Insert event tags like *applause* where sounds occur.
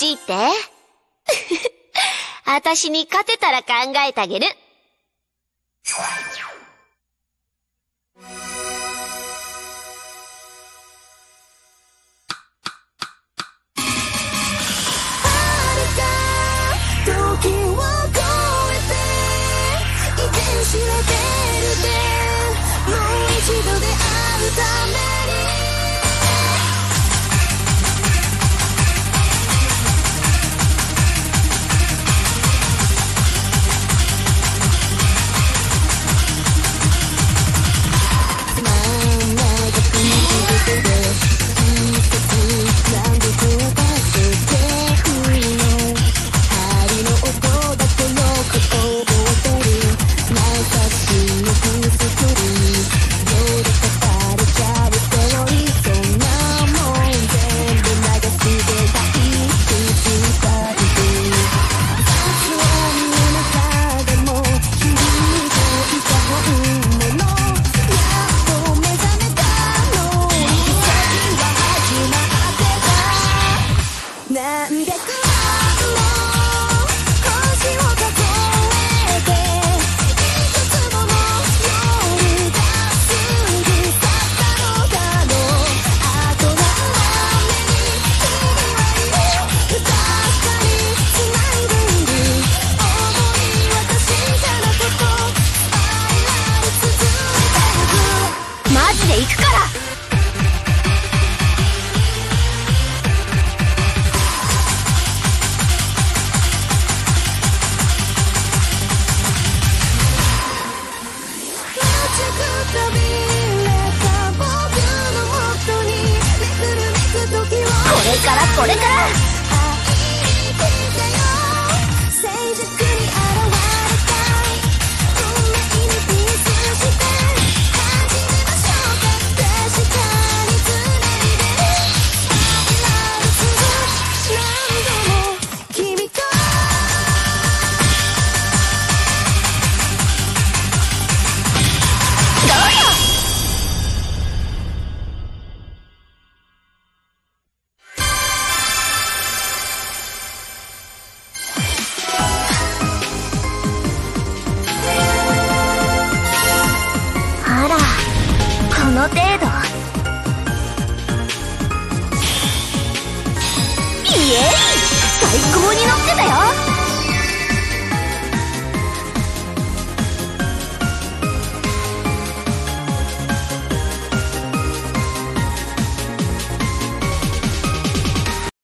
*laughs* しいって私に勝てたら考えてあげる。知れて。るでこれからの程度。イエイ。最高に